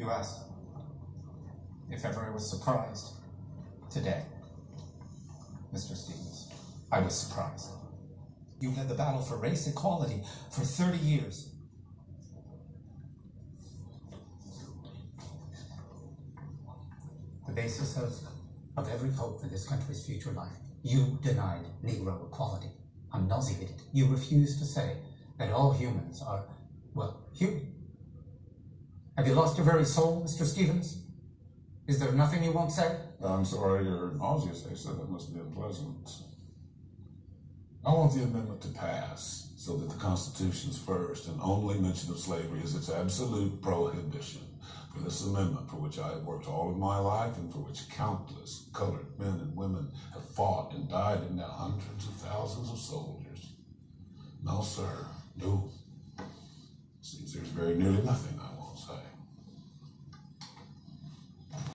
You asked if ever I was surprised. Today, Mr. Stevens, I was surprised. You've led the battle for race equality for 30 years. The basis of, of every hope for this country's future life. You denied Negro equality. I'm nauseated. You refuse to say that all humans are, well, human. Have you lost your very soul, Mr. Stevens? Is there nothing you won't say? I'm sorry you're nauseous. They said that must be unpleasant. I want the amendment to pass so that the Constitution's first and only mention of slavery is its absolute prohibition. For this amendment, for which I have worked all of my life and for which countless colored men and women have fought and died, and now hundreds of thousands of soldiers. No, sir, no. Seems there's very nearly nothing